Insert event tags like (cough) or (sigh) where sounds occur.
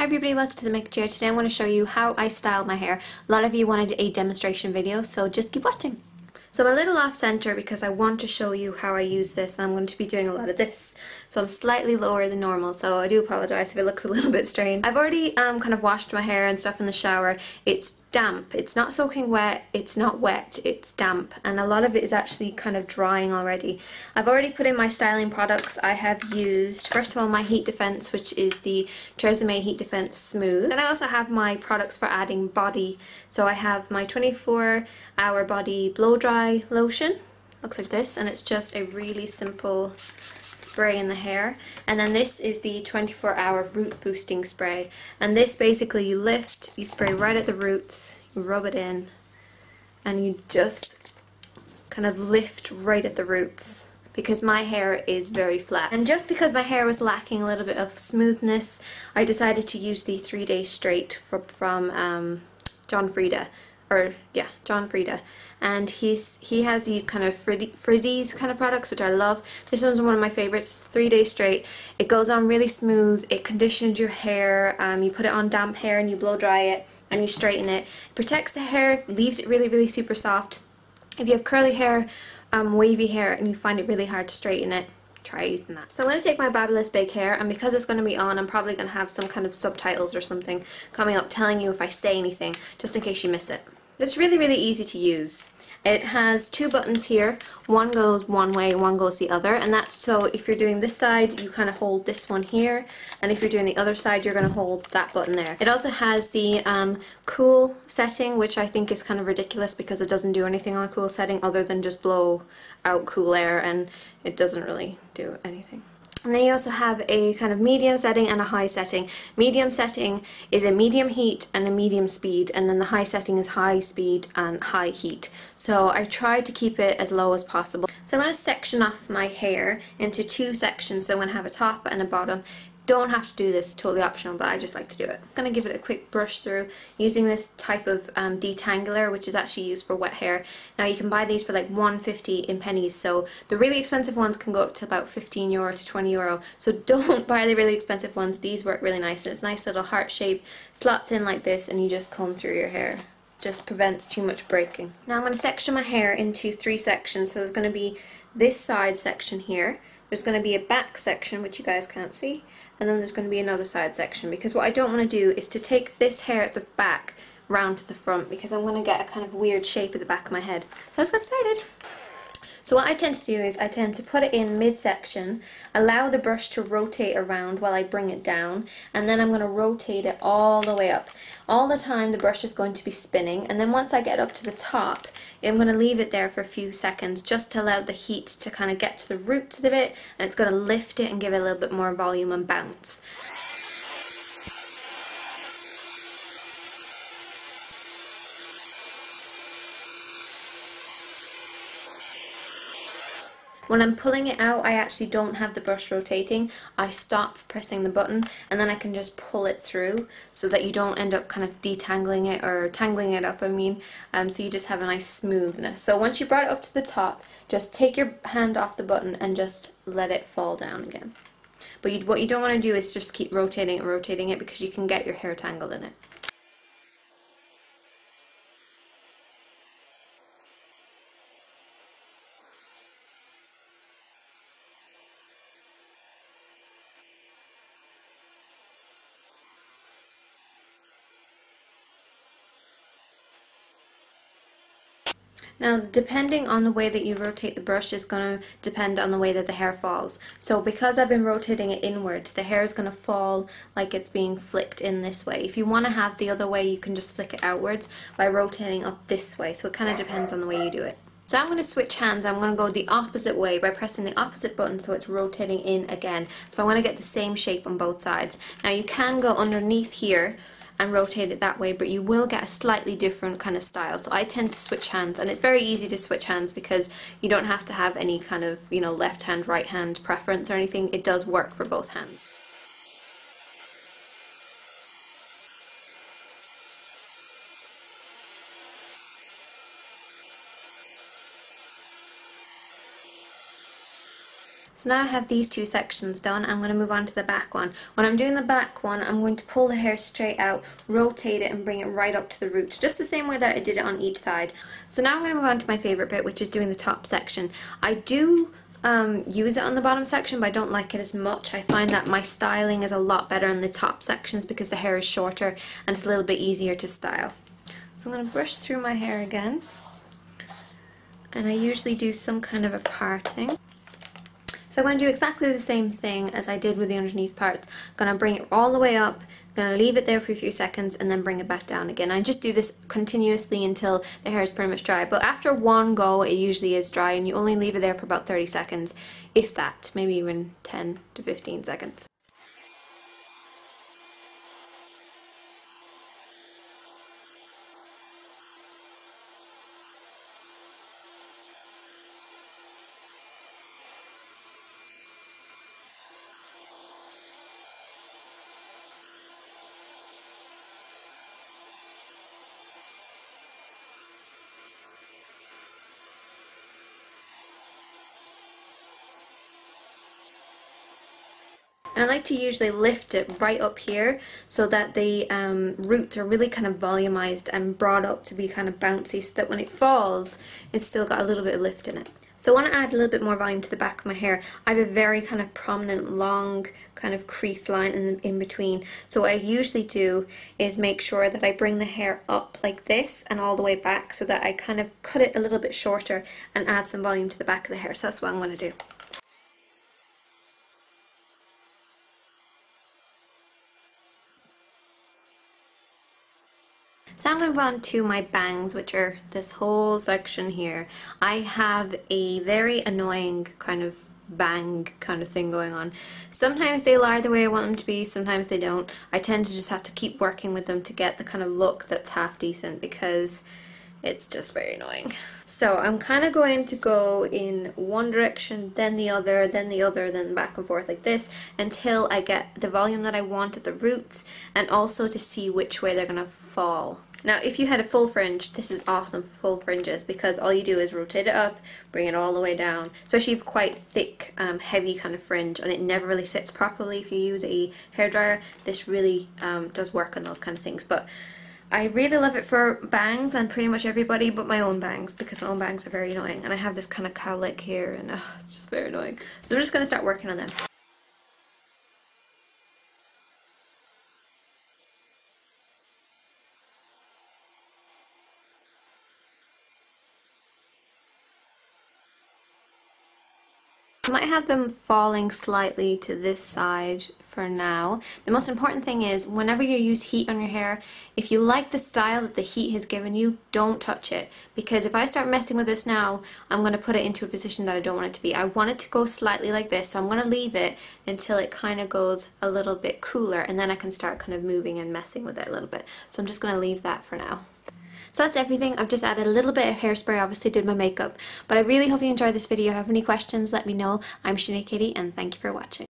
Hi everybody, welcome to the Makeup Chair. Today I want to show you how I style my hair. A lot of you wanted a demonstration video, so just keep watching. So I'm a little off center because I want to show you how I use this and I'm going to be doing a lot of this. So I'm slightly lower than normal so I do apologise if it looks a little (laughs) bit strange. I've already um, kind of washed my hair and stuff in the shower. It's damp. It's not soaking wet, it's not wet, it's damp and a lot of it is actually kind of drying already. I've already put in my styling products. I have used first of all my heat defense which is the Tresemme Heat Defense Smooth. Then I also have my products for adding body. So I have my 24 hour body blow dry lotion. Looks like this and it's just a really simple spray in the hair. And then this is the 24 hour root boosting spray. And this basically you lift you spray right at the roots you rub it in and you just kind of lift right at the roots because my hair is very flat. And just because my hair was lacking a little bit of smoothness I decided to use the three day straight from, from um, John Frieda or yeah, John Frieda. And he's he has these kind of Frizz-Ease kind of products, which I love. This one's one of my favorites. three days straight. It goes on really smooth. It conditions your hair. Um, you put it on damp hair and you blow dry it and you straighten it. it protects the hair, leaves it really, really super soft. If you have curly hair, um, wavy hair, and you find it really hard to straighten it, try using that. So I'm going to take my Babyliss Big Hair and because it's going to be on I'm probably going to have some kind of subtitles or something coming up telling you if I say anything just in case you miss it. It's really, really easy to use. It has two buttons here. One goes one way, one goes the other. And that's so if you're doing this side, you kind of hold this one here. And if you're doing the other side, you're going to hold that button there. It also has the um, cool setting, which I think is kind of ridiculous because it doesn't do anything on a cool setting other than just blow out cool air and it doesn't really do anything. And then you also have a kind of medium setting and a high setting. Medium setting is a medium heat and a medium speed and then the high setting is high speed and high heat. So I tried to keep it as low as possible. So I'm going to section off my hair into two sections. So I'm going to have a top and a bottom don't have to do this, totally optional, but I just like to do it. I'm going to give it a quick brush through using this type of um, detangler, which is actually used for wet hair. Now you can buy these for like 150 in pennies, so the really expensive ones can go up to about 15 euro to 20 euro, so (laughs) don't buy the really expensive ones. These work really nice, and it's nice little heart shape, slots in like this, and you just comb through your hair just prevents too much breaking. Now I'm going to section my hair into three sections. So there's going to be this side section here, there's going to be a back section, which you guys can't see, and then there's going to be another side section, because what I don't want to do is to take this hair at the back round to the front, because I'm going to get a kind of weird shape at the back of my head. So let's get started. So what I tend to do is I tend to put it in midsection, allow the brush to rotate around while I bring it down, and then I'm going to rotate it all the way up. All the time the brush is going to be spinning, and then once I get up to the top, I'm going to leave it there for a few seconds just to allow the heat to kind of get to the roots of it, and it's going to lift it and give it a little bit more volume and bounce. When I'm pulling it out, I actually don't have the brush rotating. I stop pressing the button and then I can just pull it through so that you don't end up kind of detangling it or tangling it up, I mean. Um, so you just have a nice smoothness. So once you brought it up to the top, just take your hand off the button and just let it fall down again. But you, what you don't want to do is just keep rotating and rotating it because you can get your hair tangled in it. Now, depending on the way that you rotate the brush is going to depend on the way that the hair falls. So because I've been rotating it inwards, the hair is going to fall like it's being flicked in this way. If you want to have the other way, you can just flick it outwards by rotating up this way. So it kind of depends on the way you do it. So I'm going to switch hands, I'm going to go the opposite way by pressing the opposite button so it's rotating in again. So I want to get the same shape on both sides. Now you can go underneath here and rotate it that way but you will get a slightly different kind of style. So I tend to switch hands and it's very easy to switch hands because you don't have to have any kind of you know left hand right hand preference or anything. It does work for both hands So now I have these two sections done, I'm going to move on to the back one. When I'm doing the back one, I'm going to pull the hair straight out, rotate it and bring it right up to the roots, just the same way that I did it on each side. So now I'm going to move on to my favourite bit, which is doing the top section. I do um, use it on the bottom section but I don't like it as much. I find that my styling is a lot better in the top sections because the hair is shorter and it's a little bit easier to style. So I'm going to brush through my hair again and I usually do some kind of a parting. I'm going to do exactly the same thing as I did with the underneath parts. I'm going to bring it all the way up, I'm going to leave it there for a few seconds and then bring it back down again. I just do this continuously until the hair is pretty much dry. But after one go, it usually is dry and you only leave it there for about 30 seconds, if that, maybe even 10 to 15 seconds. And I like to usually lift it right up here so that the um, roots are really kind of volumized and brought up to be kind of bouncy so that when it falls, it's still got a little bit of lift in it. So I want to add a little bit more volume to the back of my hair. I have a very kind of prominent long kind of crease line in, in between. So what I usually do is make sure that I bring the hair up like this and all the way back so that I kind of cut it a little bit shorter and add some volume to the back of the hair. So that's what I'm going to do. So I'm going to go on to my bangs, which are this whole section here. I have a very annoying kind of bang kind of thing going on. Sometimes they lie the way I want them to be, sometimes they don't. I tend to just have to keep working with them to get the kind of look that's half decent because it's just very annoying. So I'm kind of going to go in one direction, then the other, then the other, then back and forth like this until I get the volume that I want at the roots and also to see which way they're going to fall. Now if you had a full fringe, this is awesome for full fringes because all you do is rotate it up, bring it all the way down, especially if quite thick, um, heavy kind of fringe and it never really sits properly if you use a hairdryer. This really um, does work on those kind of things. But I really love it for bangs and pretty much everybody but my own bangs because my own bangs are very annoying and I have this kind of cowlick here and uh, it's just very annoying. So I'm just going to start working on them. I might have them falling slightly to this side for now. The most important thing is whenever you use heat on your hair, if you like the style that the heat has given you, don't touch it. Because if I start messing with this now, I'm going to put it into a position that I don't want it to be. I want it to go slightly like this, so I'm going to leave it until it kind of goes a little bit cooler and then I can start kind of moving and messing with it a little bit. So I'm just going to leave that for now. So that's everything. I've just added a little bit of hairspray, obviously did my makeup. But I really hope you enjoyed this video. If you have any questions, let me know. I'm SineadyCady and thank you for watching.